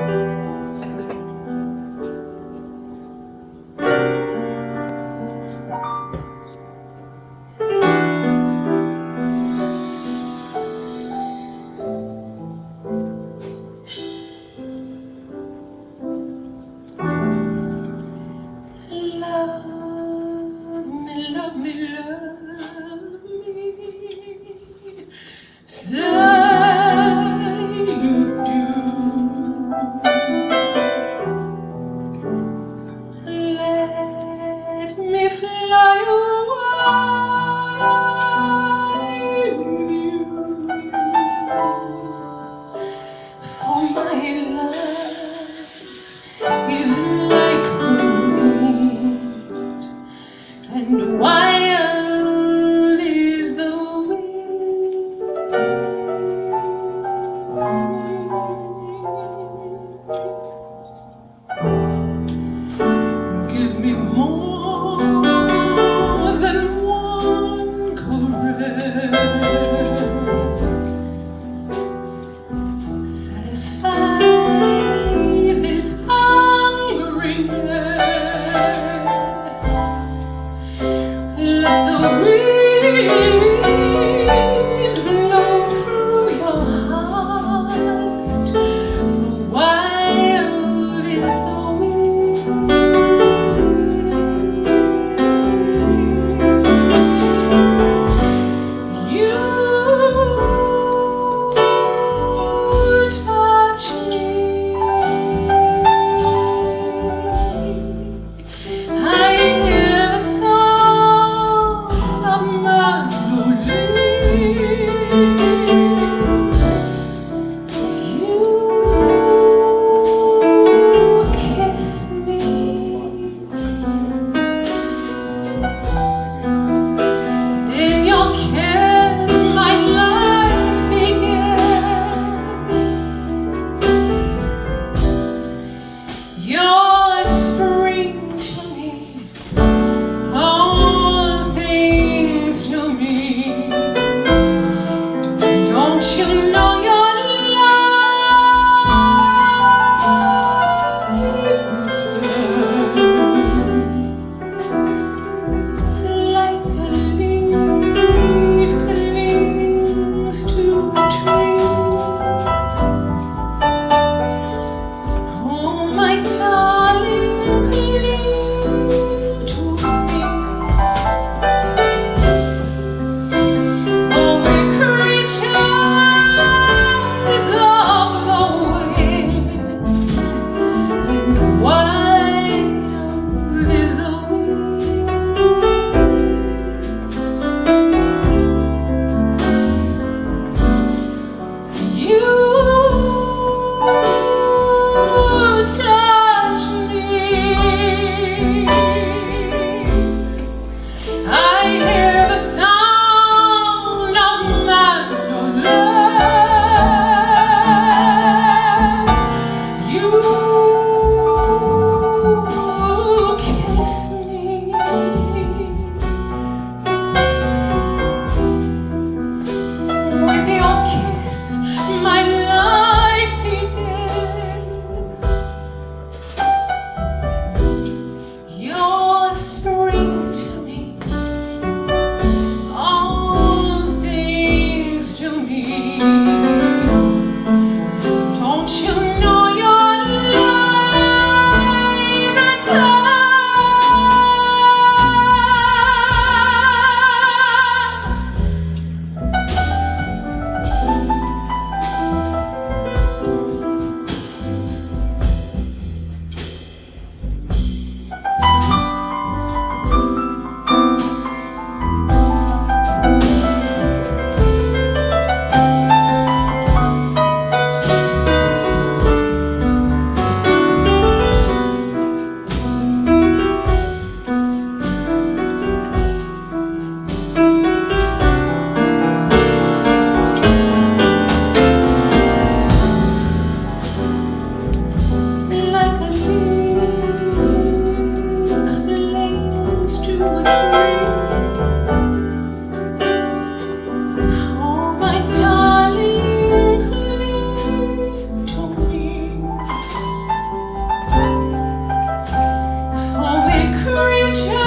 love me, love me, love. for love. future.